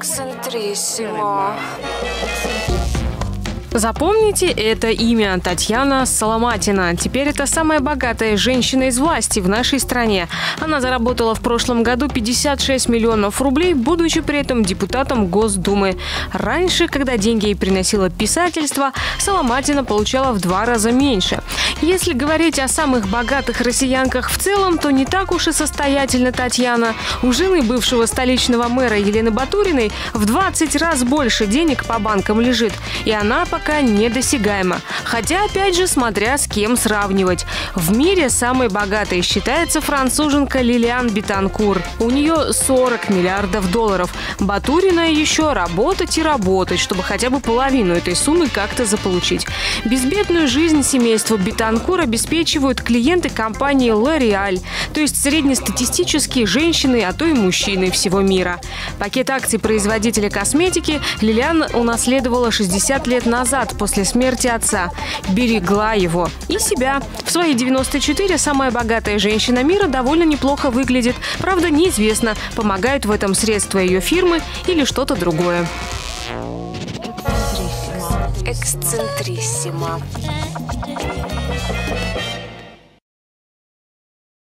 Эксцентриссимо. Запомните это имя – Татьяна Соломатина. Теперь это самая богатая женщина из власти в нашей стране. Она заработала в прошлом году 56 миллионов рублей, будучи при этом депутатом Госдумы. Раньше, когда деньги ей приносило писательство, Соломатина получала в два раза меньше. Если говорить о самых богатых россиянках в целом, то не так уж и состоятельна Татьяна. У жены бывшего столичного мэра Елены Батуриной в 20 раз больше денег по банкам лежит. И она пока недосягаема. Хотя, опять же, смотря с кем сравнивать. В мире самой богатой считается француженка Лилиан Битанкур. У нее 40 миллиардов долларов. Батурина еще работать и работать, чтобы хотя бы половину этой суммы как-то заполучить. Безбедную жизнь семейства Битанкур обеспечивают клиенты компании L'Oreal, то есть среднестатистические женщины, а то и мужчины всего мира. Пакет акций производителя косметики Лилиан унаследовала 60 лет назад после смерти отца. Берегла его и себя. В свои 94 самая богатая женщина мира довольно неплохо выглядит. Правда, неизвестно, помогают в этом средства ее фирмы или что-то другое. Эксцентриссимо.